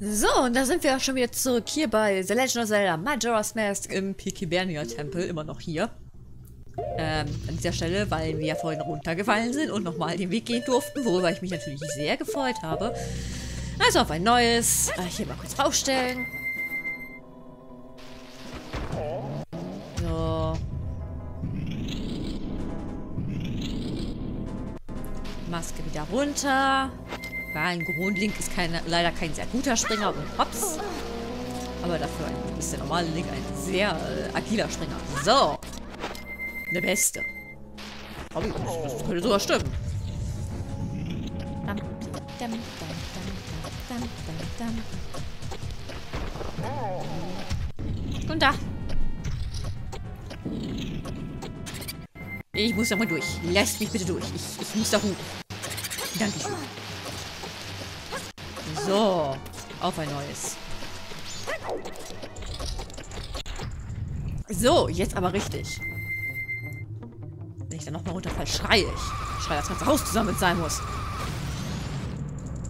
So, und da sind wir auch schon wieder zurück hier bei The Legend of Zelda Majora's Mask im Pikibernia Tempel, immer noch hier. Ähm, an dieser Stelle, weil wir ja vorhin runtergefallen sind und nochmal den Weg gehen durften, worüber ich mich natürlich sehr gefreut habe. Also auf ein neues. Äh, hier mal kurz rausstellen. So. Maske wieder runter. Ein Link ist keine, leider kein sehr guter Springer und hops. Aber dafür ist der normale Link ein sehr äh, agiler Springer. So. Eine Beste. Aber das könnte sogar stimmen. Und da. Ich muss da mal durch. Lässt mich bitte durch. Ich, ich muss da hoch. Dankeschön. So, auf ein neues. So, jetzt aber richtig. Wenn ich dann nochmal runterfall, schreie ich. Schreie, dass das ganze Haus zusammen sein muss.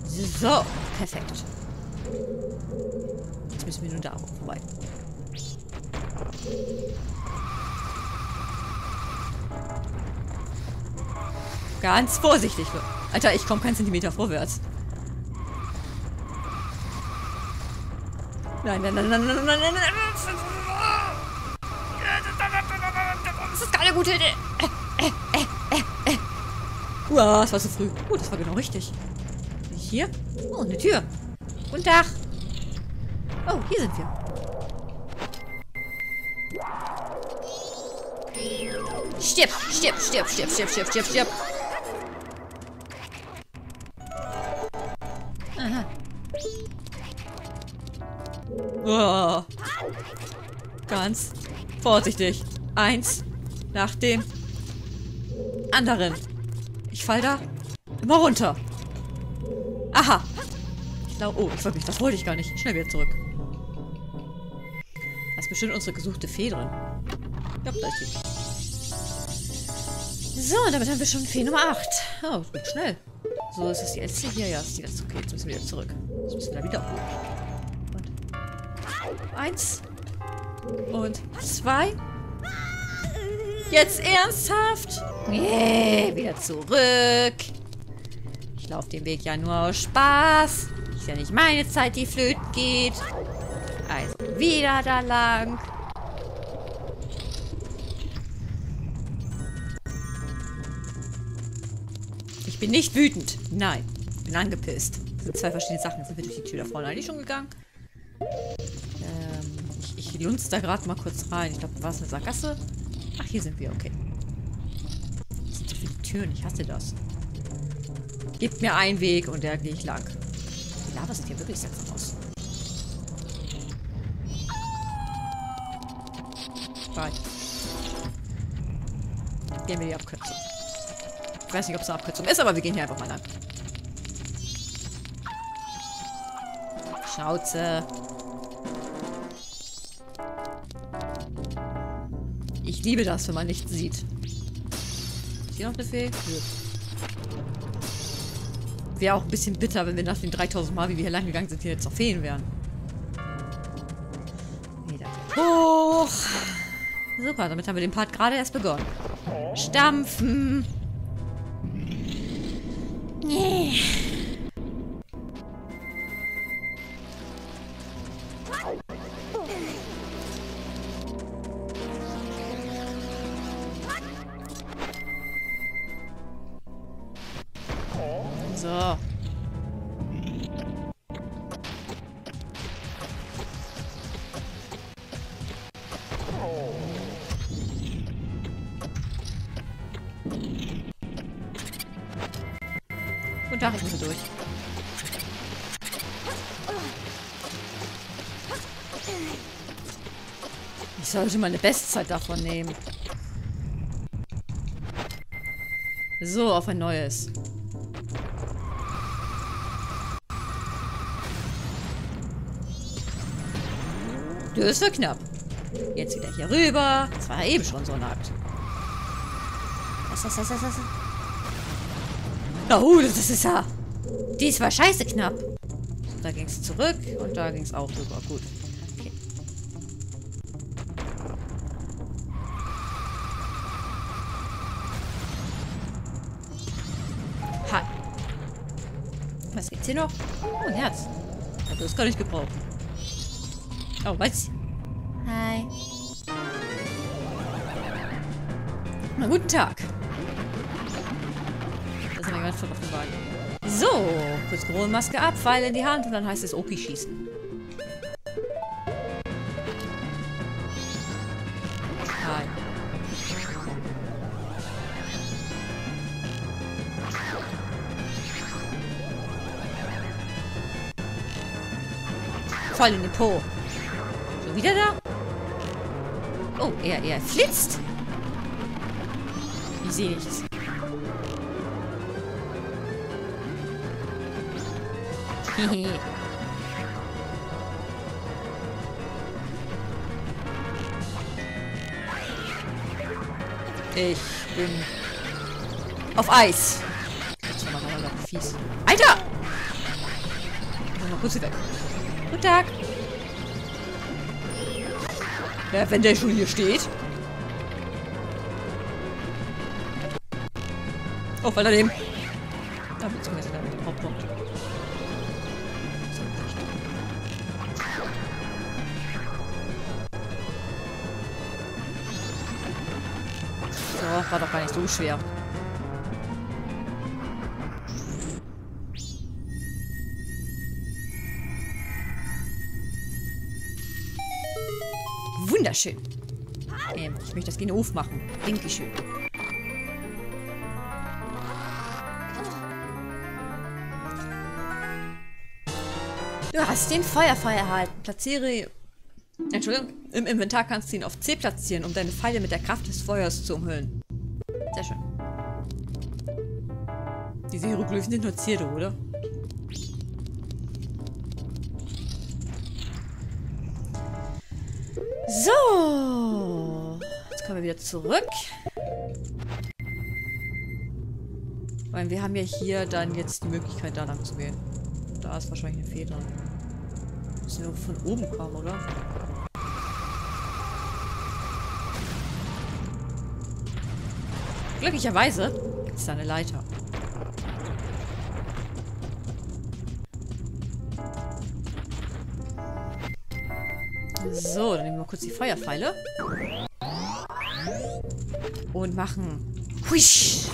So, perfekt. Jetzt müssen wir nur da vorbei. Ganz vorsichtig. Alter, ich komme keinen Zentimeter vorwärts. Nein, nein, nein, nein, nein, nein, nein, nein, nein. Das ist keine gute Idee. Äh, äh, äh, äh. Uah, das war zu früh. Oh, das war genau richtig. Hier? Oh, eine Tür. Guten Tag. Oh, hier sind wir. Stirb, stirb, stirb, stirb, stirb, stirb, stirb, stirb. Vorsichtig. Eins nach dem anderen. Ich fall da immer runter. Aha. Ich glaube, oh, ich wollte mich, das wollte ich gar nicht. Schnell wieder zurück. Das ist bestimmt unsere gesuchte Fee drin. Ja, da ist sie. So, damit haben wir schon Fee Nummer 8. Oh, gut, schnell. So, ist das die letzte hier? Ja, ist die letzte. Okay, jetzt müssen wir wieder zurück. Jetzt müssen wir da wieder hoch. Eins. Und zwei. Jetzt ernsthaft? Nee, wieder zurück. Ich laufe den Weg ja nur aus Spaß. Ist ja nicht meine Zeit, die flöten geht. Also wieder da lang. Ich bin nicht wütend. Nein, bin angepisst. Das sind zwei verschiedene Sachen. Sind wir durch die Tür da vorne eigentlich schon gegangen. Ich lunz da gerade mal kurz rein. Ich glaube, war es eine Sackgasse? Ach, hier sind wir, okay. Das sind so viele Türen, ich hasse das. Gib mir einen Weg und der gehe ich lang. Die Lava sieht hier wirklich seltsam aus. Bye. Gehen wir die Abkürzung. Ich weiß nicht, ob es eine Abkürzung ist, aber wir gehen hier einfach mal lang. Schnauze. Liebe das, wenn man nichts sieht. Ist hier noch eine Fee? Nö. Wäre auch ein bisschen bitter, wenn wir nach den 3000 Mal, wie wir hier lang gegangen sind, hier jetzt noch Feen wären. Hoch. Super, damit haben wir den Part gerade erst begonnen. Stampfen. Nee. Ich sollte mal eine Bestzeit davon nehmen. So, auf ein neues. Das war knapp. Jetzt wieder hier rüber. Das war ja eben schon so nackt. Was, was, was, was, was? Oh, das ist ja... Die ist war scheiße knapp. Da ging es zurück und da ging es auch rüber. Gut. Noch? Oh, ein Herz. Das kann ich gebrauchen. Oh, was? Hi. Na, guten Tag. Da sind wir ganz voll auf dem Wagen. So, kurz Kronenmaske ab, Pfeil in die Hand und dann heißt es Opi schießen. Hi. Voll in den Po. Schon wieder da? Oh, er, er flitzt. Ich sehe nichts. Hehe. ich bin auf Eis. Das war mal fies. Alter! Ich mal kurz weg. Guten Tag. Ja, wenn der schon hier steht. Oh, weil daneben. Da beziehungsweise da mit dem Hauptpunkt. So, war doch gar nicht so schwer. Wunderschön. Ähm, ich möchte das gerne aufmachen. Dankeschön. Du hast den Feuerfall erhalten. Platziere... Entschuldigung. Im Inventar kannst du ihn auf C platzieren, um deine Pfeile mit der Kraft des Feuers zu umhüllen. Sehr schön. Diese Hieroglyphen sind nur Zierde, oder? Kommen wir wieder zurück. Weil wir haben ja hier dann jetzt die Möglichkeit, da lang zu gehen. Da ist wahrscheinlich eine Feder. Müssen wir von oben kommen, oder? Glücklicherweise ist da eine Leiter. So, dann nehmen wir kurz die Feuerpfeile. Und machen... Huisch!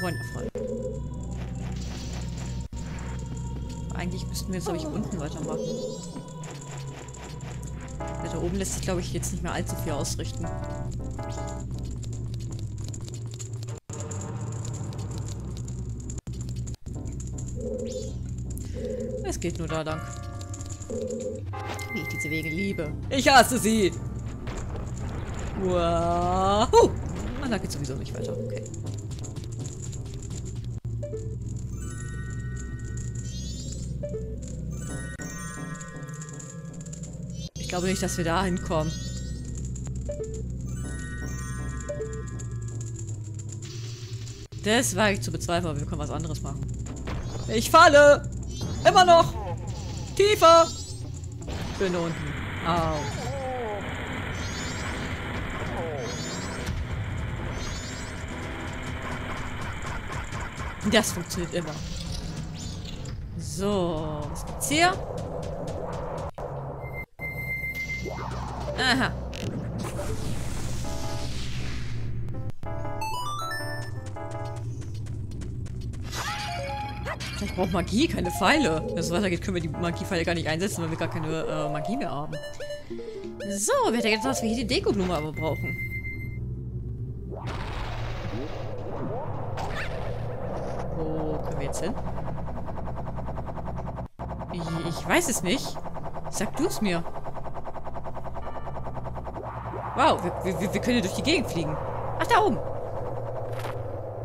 Wundervoll. Eigentlich müssten wir jetzt, glaube ich, unten weitermachen. Ja, da oben lässt sich, glaube ich, jetzt nicht mehr allzu viel ausrichten. Es geht nur da lang. Wie ich diese Wege liebe. Ich hasse sie! Wow! Ah, da geht sowieso nicht weiter. Okay. Ich glaube nicht, dass wir da hinkommen. Das war ich zu bezweifeln, aber wir können was anderes machen. Ich falle! Immer noch! Tiefer! Bin unten. Au. Das funktioniert immer. So, was gibt's hier? Aha. Ich brauche Magie, keine Pfeile. Wenn es weitergeht, können wir die Magiepfeile gar nicht einsetzen, weil wir gar keine äh, Magie mehr haben. So, wer hätte gedacht, dass wir hier die Dekoblume aber brauchen? Wo können wir jetzt hin? Ich, weiß es nicht. Sag du es mir. Wow, wir, wir, wir können hier durch die Gegend fliegen. Ach, da oben.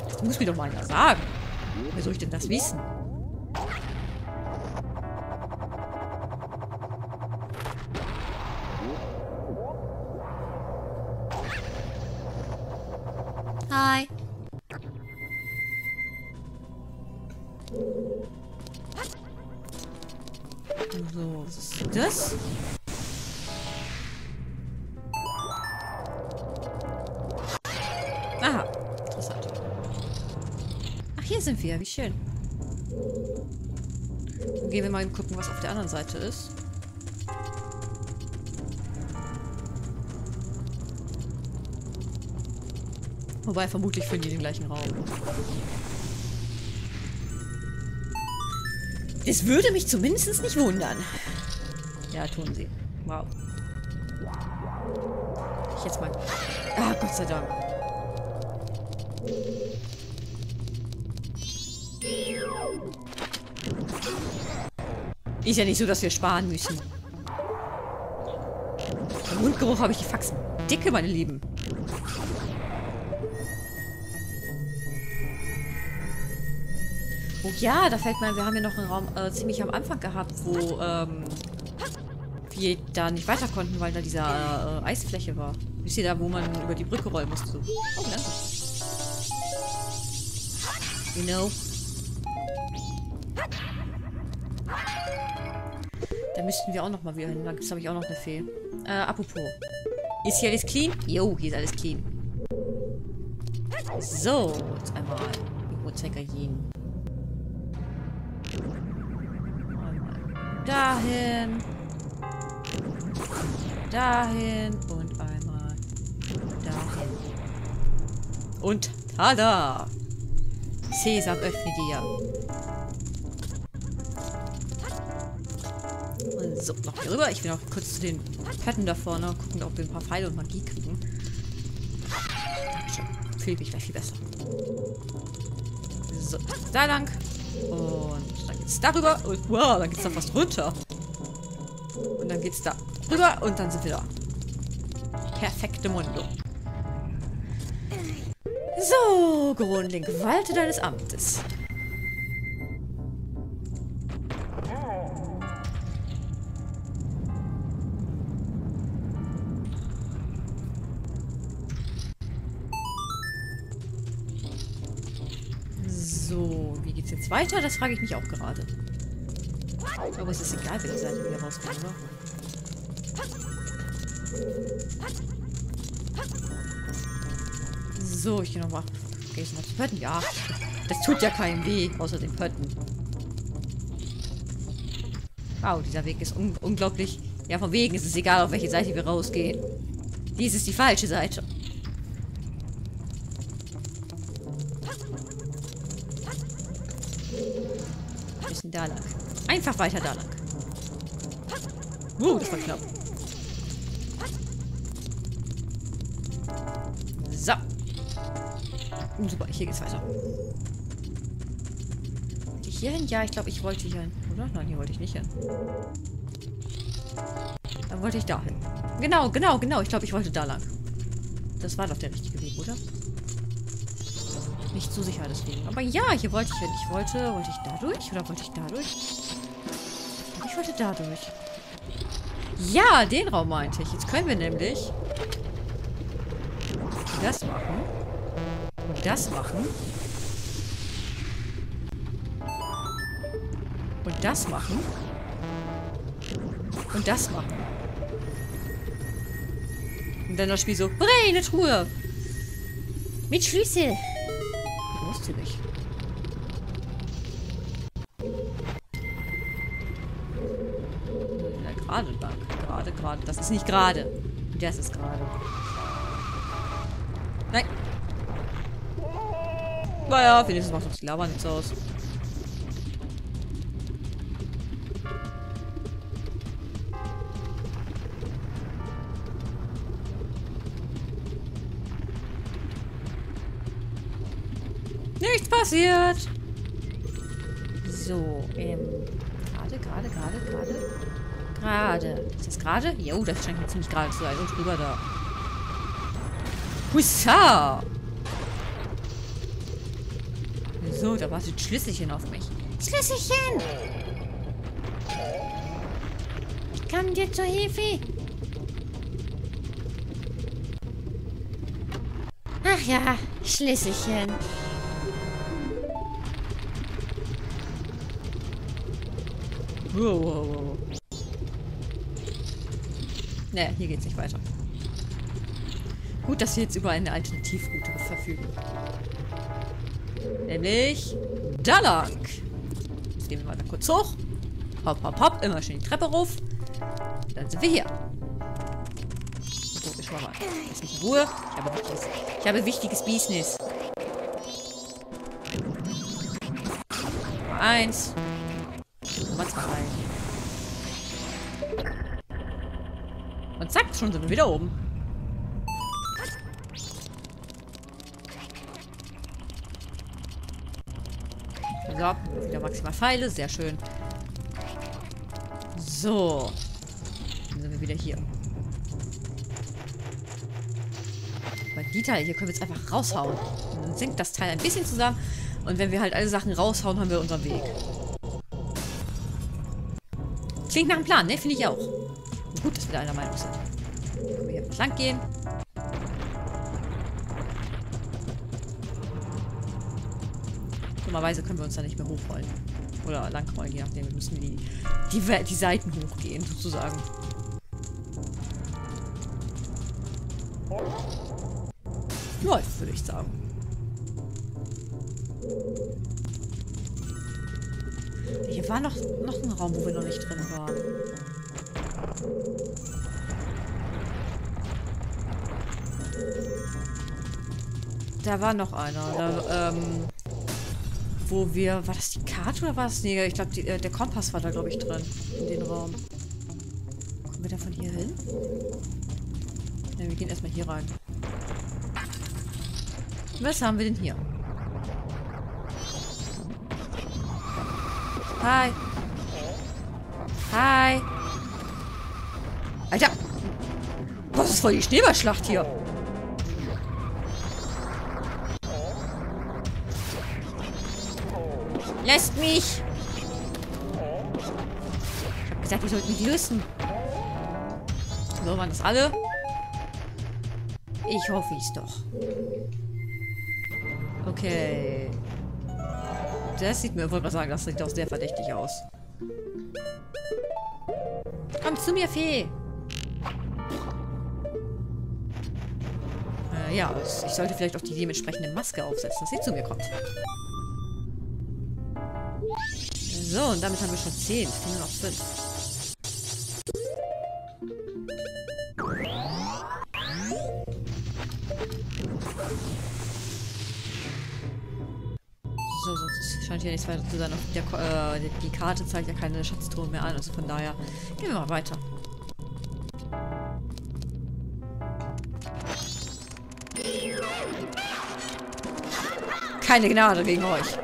Das muss mir doch mal einer sagen. Wie soll ich denn das wissen? Was ist das? Aha, interessant. Ach, hier sind wir, wie schön. Dann gehen wir mal gucken, was auf der anderen Seite ist. Wobei, vermutlich finden die den gleichen Raum. Das würde mich zumindest nicht wundern. Ja, tun sie. Wow. Ich jetzt mal... Ah, Gott sei Dank. Ist ja nicht so, dass wir sparen müssen. Mundgeruch habe ich die Faxen dicke, meine Lieben. Ja, da fällt mir ein, wir haben ja noch einen Raum äh, ziemlich am Anfang gehabt, wo ähm, wir da nicht weiter konnten, weil da dieser äh, Eisfläche war. Wisst ihr da, wo man über die Brücke rollen musste? Oh, danke. You know. Da müssten wir auch noch mal wieder hin. Da gibt es, glaube ich, auch noch eine Fee. Äh, apropos. Ist hier alles clean? Jo, hier ist alles clean. So, jetzt einmal Uhrzeigerjen. Einmal dahin. Dahin und einmal dahin. Und tada! Sesam, öffne dir. So, noch hier rüber. Ich will noch kurz zu den Pötten da vorne gucken, ob wir ein paar Pfeile und Magie kriegen. Dankeschön. Fühle mich gleich viel besser. So, da lang. Und dann geht's darüber. Und wow, dann geht's da fast runter. Und dann geht's da rüber und dann sind wir da. Perfekte Mundo. So, Grundling, walte deines Amtes. So, geht's jetzt weiter? Das frage ich mich auch gerade. Aber es ist egal, welche Seite wir rauskommen, oder? So, ich gehe nochmal. Gehe ich mal zu Pötten? Ja. Das tut ja keinem weh, außer den Pötten. Wow, dieser Weg ist un unglaublich. Ja, von wegen ist es egal, auf welche Seite wir rausgehen. Dies ist die falsche Seite. Da lang. Einfach weiter da lang. Uh, das war knapp. So. Super, hier geht's weiter. Wollte ich hier hin? Ja, ich glaube, ich wollte hier hin. Oder? Nein, hier wollte ich nicht hin. Dann wollte ich da hin. Genau, genau, genau. Ich glaube, ich wollte da lang. Das war doch der richtige Weg, oder? Nicht so sicher deswegen. Aber ja, hier wollte ich hin. Ich wollte... Wollte ich da durch? Oder wollte ich da durch? Ich wollte da durch. Ja, den Raum meinte ich. Jetzt können wir nämlich das machen. Und das machen. Und das machen. Und das machen. Und dann das Spiel so, hurray, eine Truhe. Mit Schlüssel. Großzügig. Ja, gerade lang. Gerade, gerade. Das ist nicht gerade. Das ist gerade. Nein. Naja, wenigstens macht uns die Lava nichts aus. Passiert. So, ähm. Gerade, gerade, gerade, gerade. Gerade. Ist das gerade? Jo, das scheint mir ziemlich gerade zu sein. Und rüber da. Hussa! So, da wartet Schlüsselchen auf mich. Schlüsselchen! Ich kann dir zur Hilfe. Ach ja, Schlüsselchen. Wow, wow, wow. Ne, hier geht's nicht weiter. Gut, dass wir jetzt über eine Alternativroute verfügen. Nämlich da lang. Jetzt gehen wir mal da kurz hoch. Hopp, hopp, hopp. Immer schön die Treppe rauf. Dann sind wir hier. So, ich mal. Lass mich in Ruhe. Ich habe wichtiges, ich habe wichtiges Business. Nummer eins. Zack, schon sind wir wieder oben. So, wieder maximal Pfeile, sehr schön. So. Dann sind wir wieder hier. Aber die Teile hier können wir jetzt einfach raushauen. Und dann sinkt das Teil ein bisschen zusammen. Und wenn wir halt alle Sachen raushauen, haben wir unseren Weg. Klingt nach einem Plan, ne? Finde ich auch. Gut, dass wir da einer Meinung sind. Können wir hier entlang gehen. Dummerweise können wir uns da nicht mehr hochrollen. Oder langrollen, je nachdem. Wir müssen die, die, die Seiten hochgehen, sozusagen. Läuft, würde ich sagen. Hier war noch, noch ein Raum, wo wir noch nicht drin waren. Da war noch einer. Da, ähm, wo wir... War das die Karte oder war das... Nee, ich glaube, äh, der Kompass war da, glaube ich, drin. In den Raum. Kommen wir da von hier hin? Ne, wir gehen erstmal hier rein. Was haben wir denn hier? Hi. Hi. Alter. Was ist voll die Schneeballschlacht hier? Lässt mich! Ich hab gesagt, ihr sollt mich lösen. So, waren das alle? Ich hoffe es doch. Okay. Das sieht mir, wollte mal sagen, das sieht doch sehr verdächtig aus. Komm zu mir, Fee! Ja, ich sollte vielleicht auch die dementsprechende Maske aufsetzen, dass sie zu mir kommt. So, und damit haben wir schon 10. Es fehlen nur noch 5. So, sonst scheint hier nichts weiter zu sein. Der, äh, die Karte zeigt ja keine Schatztruhe mehr an. Also von daher gehen wir mal weiter. Keine Gnade gegen euch.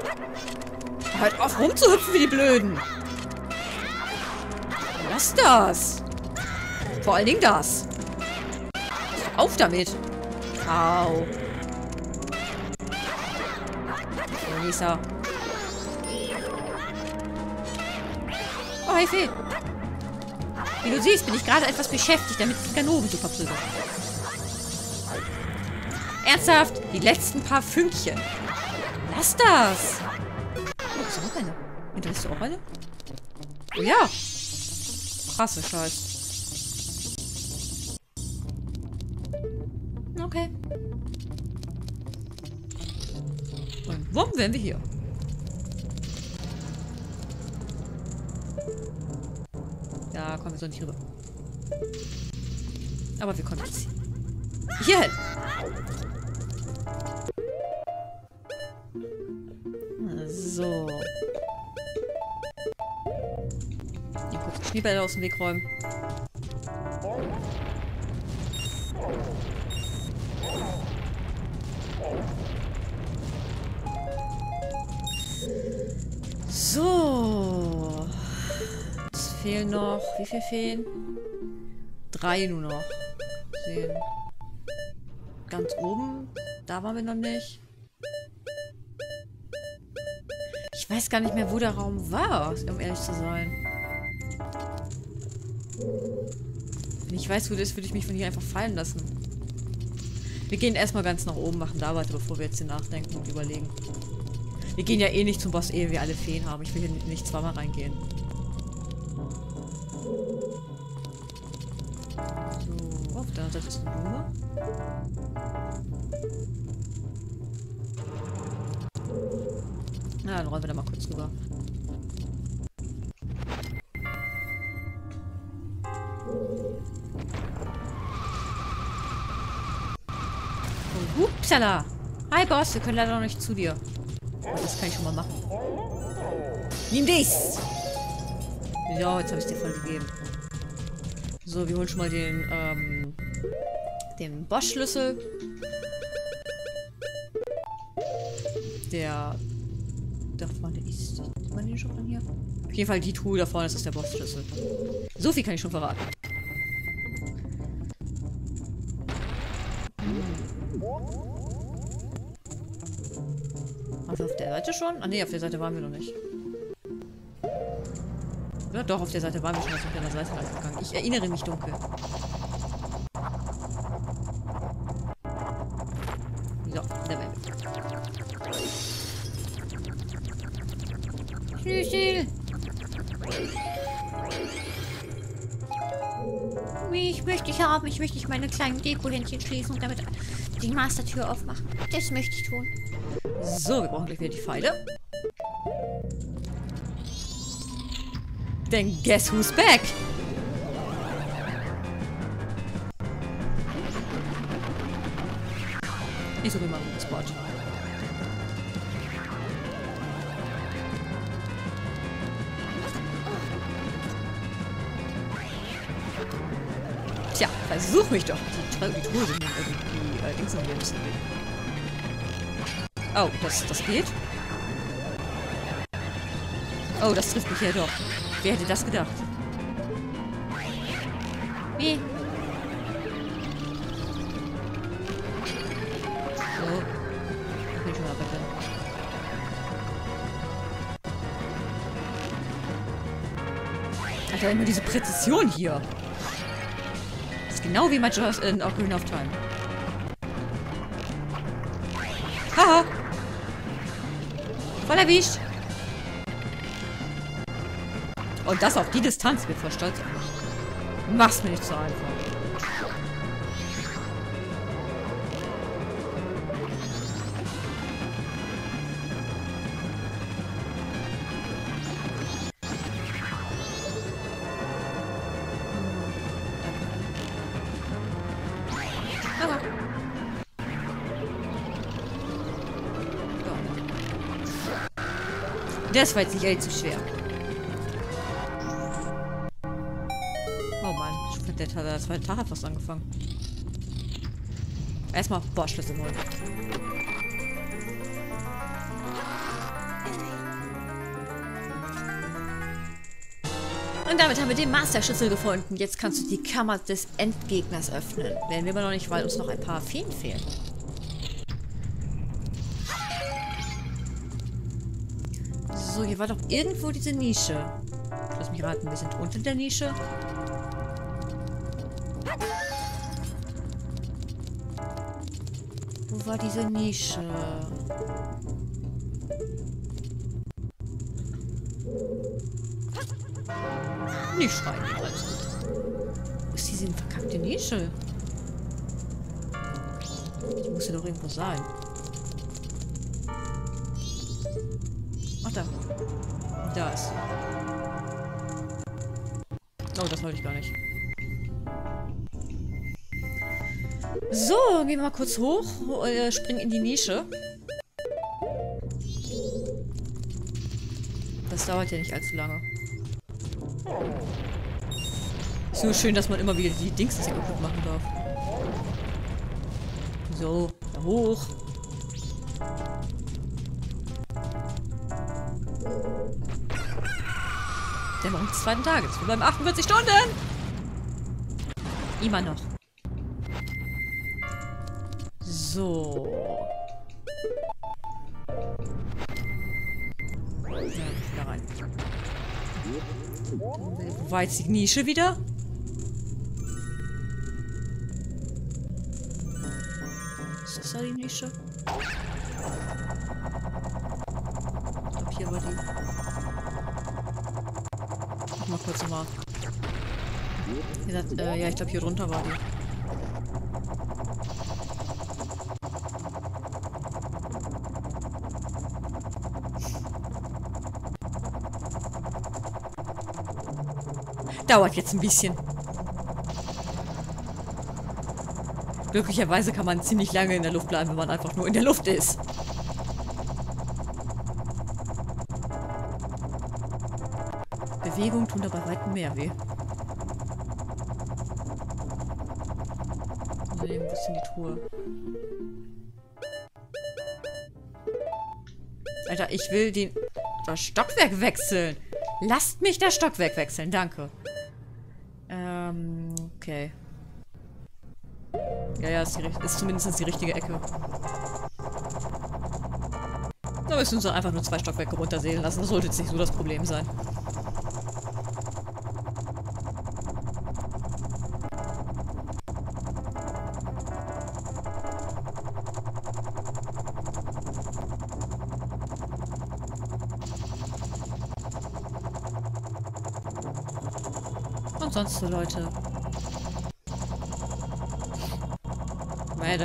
Hört auf rumzuhüpfen wie die Blöden. Lass das. Vor allen Dingen das. Auf damit. Au. Lisa. Oh, Hilfe. Wie du siehst, bin ich gerade etwas beschäftigt, damit die Ganoven zu verprügeln. Ernsthaft? Die letzten paar Fünkchen. Lass das ist auch eine. Hinter ist auch eine? Oh ja. Krasse Scheiß. Okay. Und wumm, wären wir hier. Da kommen wir so nicht rüber. Aber wir kommen jetzt hier hin. Schneebälle aus dem Weg räumen. So. Es fehlen noch. Wie viel fehlen? Drei nur noch. Sehen. Ganz oben. Da waren wir noch nicht. Ich weiß gar nicht mehr, wo der Raum war, um ehrlich zu sein. Wenn ich weiß, wo das ist, würde ich mich von hier einfach fallen lassen. Wir gehen erstmal ganz nach oben, machen da weiter, bevor wir jetzt hier nachdenken und überlegen. Wir gehen ja eh nicht zum Boss, ehe wir alle Feen haben. Ich will hier nicht zweimal reingehen. So, auf der Seite ist eine Blume. Na, dann rollen wir da mal kurz rüber. Oh, Hupsala! Hi Boss, wir können leider noch nicht zu dir. Das kann ich schon mal machen. Nimm dies! Ja, jetzt habe ich dir voll gegeben. So, wir holen schon mal den, ähm, den Boss-Schlüssel. Der, da vorne ist, sieht man den schon hier? Auf jeden Fall die Truhe da vorne, das ist der Boss-Schlüssel. So viel kann ich schon verraten. Schon? Ah ne, auf der Seite waren wir noch nicht. Ja doch, auf der Seite waren wir schon, auf der Seite lang. Ich erinnere mich dunkel. So, wären wir. Schlüssel! Ich möchte ich haben. Ich möchte ich meine kleinen Deko-Händchen schließen und damit die Mastertür aufmachen. Das möchte ich tun. So, wir brauchen gleich wieder die Pfeile. Denn guess who's back? Ich suche mal einen Spot. Tja, versuch mich doch. Die, die Truhe sind die äh, sind ein bisschen Oh, das, das geht? Oh, das trifft mich ja doch. Wer hätte das gedacht? Wie? So. Bin schon mal bitte. Alter, immer diese Präzision hier. Das ist genau wie Majora's in Ocarina of Time. Haha! Voll erwischt! Und das auf die Distanz wird voll stolz auf mich. Mach's mir nicht so einfach. Das war jetzt nicht allzu schwer. Der, der zweite Tag hat fast angefangen. Erstmal Bordschlüssel holen. Und damit haben wir den Master-Schlüssel gefunden. Jetzt kannst du die Kammer des Endgegners öffnen. Werden wir aber noch nicht, weil uns noch ein paar Feen fehlen. So, hier war doch irgendwo diese Nische. Lass mich raten, wir sind unter der Nische. Wo war diese Nische? Nicht schreien, gut. Wo ist diese verkackte Nische? Die muss ja doch irgendwo sein. Gehen wir mal kurz hoch. Äh, springen in die Nische. Das dauert ja nicht allzu lange. Ist nur schön, dass man immer wieder die Dings kaputt machen darf. So, da hoch. Dämmerung des zweiten Tages. Wir bleiben 48 Stunden! Immer noch. So. Ja, da rein. Wo war jetzt die Nische wieder? Ist das da die Nische? Ich glaube, hier war die. Mach mal kurz nochmal. Äh, ja, ich glaube hier drunter war die. Dauert jetzt ein bisschen. Glücklicherweise kann man ziemlich lange in der Luft bleiben, wenn man einfach nur in der Luft ist. Bewegung tun dabei weit mehr weh. Nee, wo ist denn die Truhe? Alter, ich will den das Stockwerk wechseln. Lasst mich das Stockwerk wechseln, danke. Okay. Ja, ja, ist, die, ist zumindest die richtige Ecke. Da müssen wir uns einfach nur zwei Stockwerke runtersehen lassen. Das sollte jetzt nicht so das Problem sein. Und sonst so Leute.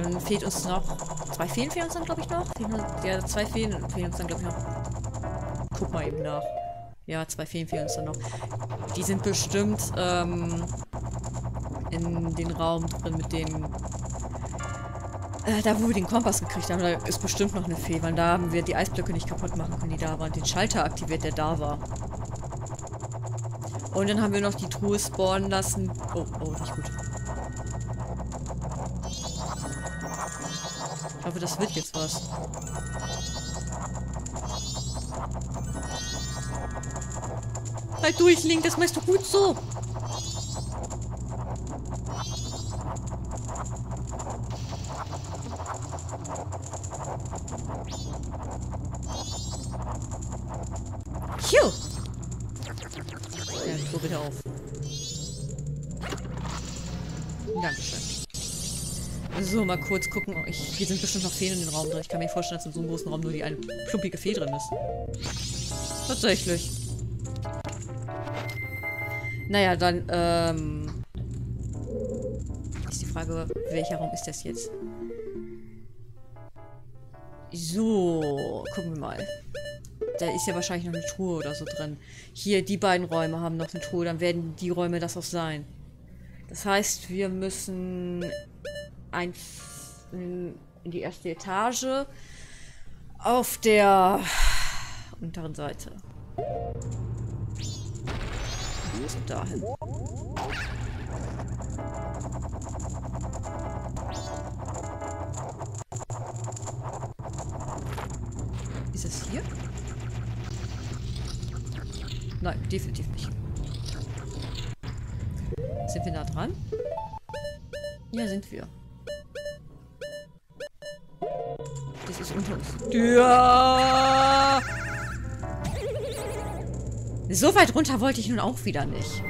Dann fehlt uns noch. Zwei Feen fehlen uns dann, glaube ich, noch. Ja, zwei Feen fehlen uns dann, glaube ich, noch. Guck mal eben nach. Ja, zwei Feen fehlen uns dann noch. Die sind bestimmt ähm, in den Raum drin mit dem. Äh, da, wo wir den Kompass gekriegt haben, da ist bestimmt noch eine Fee, weil da haben wir die Eisblöcke nicht kaputt machen können, die da waren. Den Schalter aktiviert, der da war. Und dann haben wir noch die Truhe spawnen lassen. Oh, oh, nicht gut. Hoffe, das wird jetzt was. Halt durch, Link, das machst du gut so. Kurz gucken. Ich, hier sind bestimmt noch Feen in den Raum drin. Ich kann mir vorstellen, dass in so einem großen Raum nur die eine plumpige Fee drin ist. Tatsächlich. Naja, dann, ähm... Ist die Frage, welcher Raum ist das jetzt? So, gucken wir mal. Da ist ja wahrscheinlich noch eine Truhe oder so drin. Hier, die beiden Räume haben noch eine Truhe. Dann werden die Räume das auch sein. Das heißt, wir müssen ein, in, in die erste Etage auf der unteren Seite. So dahin. Ist es hier? Nein, definitiv nicht. Sind wir da dran? Ja, sind wir. Unter uns. Ja! So weit runter wollte ich nun auch wieder nicht.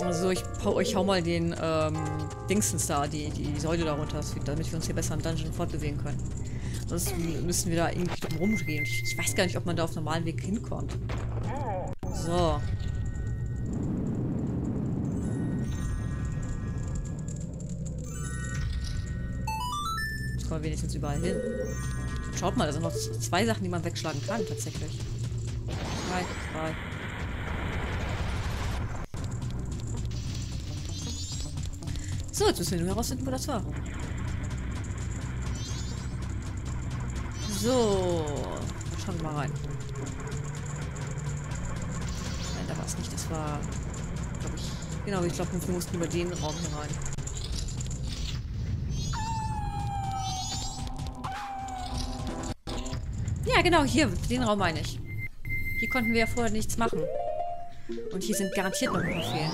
Also ich, ich hau mal den ähm, Dingsens da, die, die Säule darunter, damit wir uns hier besser im Dungeon fortbewegen können. Sonst müssen wir da irgendwie drum rumgehen. Ich, ich weiß gar nicht, ob man da auf normalen Weg hinkommt. So. Jetzt wir wenigstens überall hin. Schaut mal, da sind noch zwei Sachen, die man wegschlagen kann, tatsächlich. Zwei, zwei. So, jetzt müssen wir nur herausfinden, wo das war. So. Schauen wir mal rein. Nein, da war es nicht. Das war, glaube ich... Genau, ich glaube, wir mussten über den Raum hier rein. Ja, genau, hier. Den Raum meine ich. Hier konnten wir ja vorher nichts machen. Und hier sind garantiert noch ein paar Fehlen.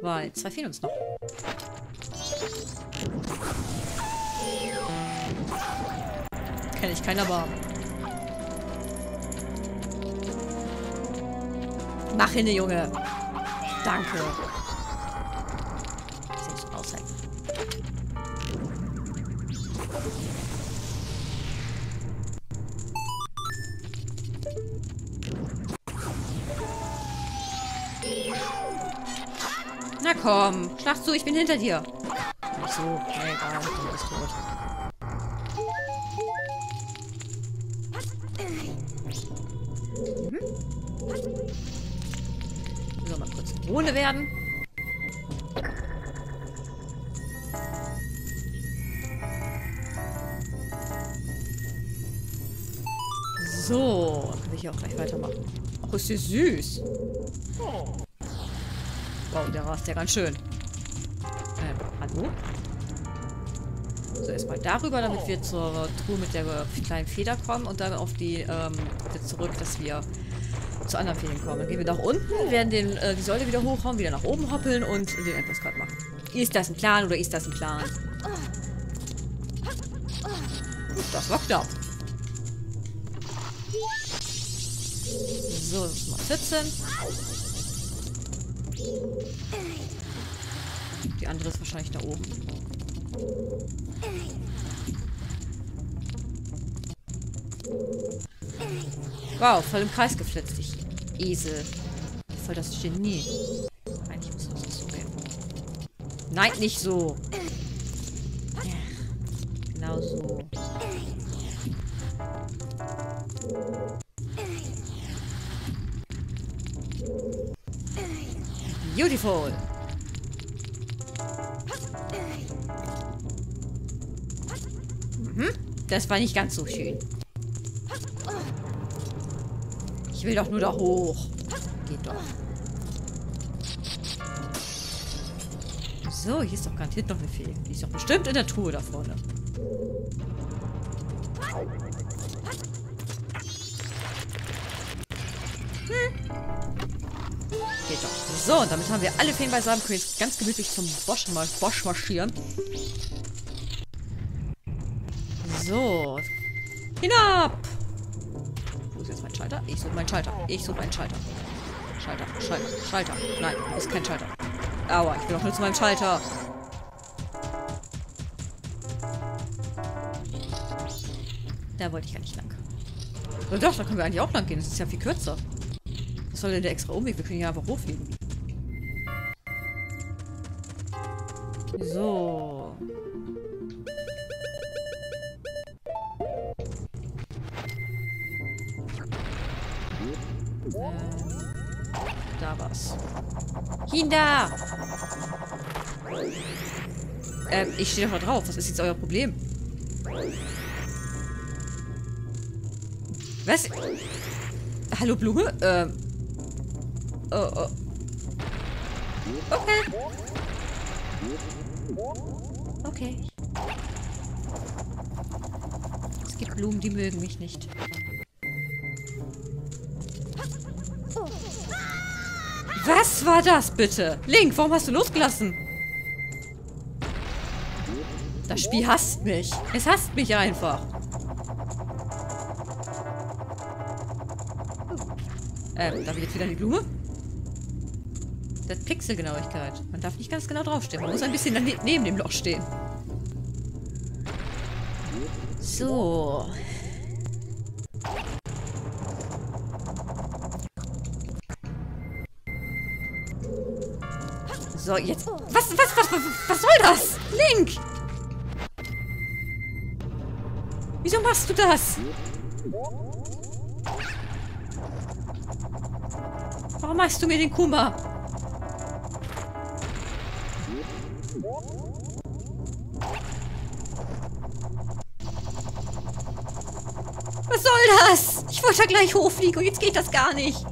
Weil zwei fehlen uns noch. Kenne ich keiner Bar. Mach hin, Junge. Danke. Na komm, schlag zu, ich bin hinter dir. Nicht so, nee, egal, du bist tot. Mhm. So, mal kurz ohne werden. So, kann ich hier auch gleich weitermachen. Ach, ist die süß. Wow, der rast ja ganz schön. Ähm, hallo? So, erstmal darüber, damit wir zur Truhe mit der kleinen Feder kommen und dann auf die, ähm, zurück, dass wir zu anderen Federn kommen. Dann gehen wir nach unten, werden den, äh, die Säule wieder hochhauen, wieder nach oben hoppeln und den Endboss gerade machen. Ist das ein Plan oder ist das ein Plan? Das war knapp. So, das ist mal 14. andere ist wahrscheinlich da oben. Wow, voll im Kreis geflitzt, ich Esel. Voll das Genie. Eigentlich muss das so gehen. Nein, nicht so. Genau so. Beautiful. Das war nicht ganz so schön. Ich will doch nur da hoch. Geht doch. So, hier ist doch garantiert noch eine Fee. Die ist doch bestimmt in der Truhe da vorne. Geht doch. So, und damit haben wir alle Feen beisammen. Können jetzt ganz gemütlich zum Bosch, Bosch marschieren. So. Hinab! Wo ist jetzt mein Schalter? Ich suche meinen Schalter. Ich suche meinen Schalter. Schalter, Schalter, Schalter. Nein, ist kein Schalter. Aua, ich will doch nur zu meinem Schalter. Da wollte ich ja nicht lang. Oder doch, da können wir eigentlich auch lang gehen. Das ist ja viel kürzer. Was soll denn der extra Umweg? Wir können ja einfach hochfliegen. So. Hinda! Ähm, ich stehe doch da drauf. Was ist jetzt euer Problem? Was? Hallo Blume? Ähm. Oh, oh. Okay. Okay. Es gibt Blumen, die mögen mich nicht. War das bitte? Link, warum hast du losgelassen? Das Spiel hasst mich. Es hasst mich einfach. Ähm, darf ich jetzt wieder in die Blume? Das Pixelgenauigkeit. Man darf nicht ganz genau draufstehen. Man muss ein bisschen neben dem Loch stehen. So. So, jetzt. Was, was, was, was, was soll das? Link! Wieso machst du das? Warum machst du mir den Kummer? Was soll das? Ich wollte ja gleich hochfliegen und jetzt geht das gar nicht.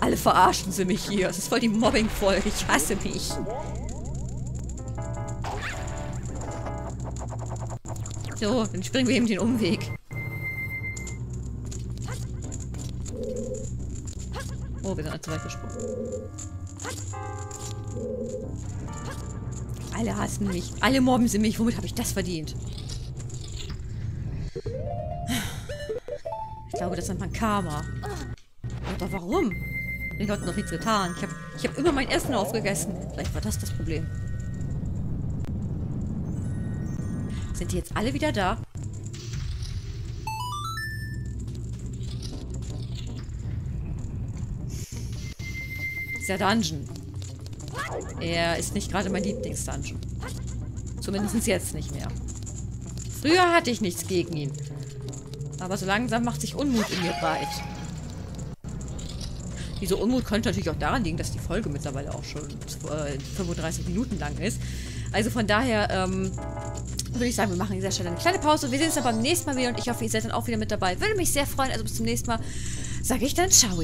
Alle verarschen sie mich hier. Es ist voll die Mobbing-Folge. Ich hasse mich. So, dann springen wir eben den Umweg. Oh, wir sind zu weit gesprungen. Alle hassen mich. Alle mobben sie mich. Womit habe ich das verdient? Ich glaube, das nennt man Karma. Aber warum? Den Leuten noch nichts getan. Ich habe ich hab immer mein Essen aufgegessen. Vielleicht war das das Problem. Sind die jetzt alle wieder da? Dieser Dungeon. Er ist nicht gerade mein Lieblingsdungeon. Zumindest jetzt nicht mehr. Früher hatte ich nichts gegen ihn. Aber so langsam macht sich Unmut in mir breit. Diese Unmut könnte natürlich auch daran liegen, dass die Folge mittlerweile auch schon äh, 35 Minuten lang ist. Also von daher ähm, würde ich sagen, wir machen an dieser Stelle eine kleine Pause. Wir sehen uns dann beim nächsten Mal wieder und ich hoffe, ihr seid dann auch wieder mit dabei. Würde mich sehr freuen. Also bis zum nächsten Mal. Sage ich dann Ciao.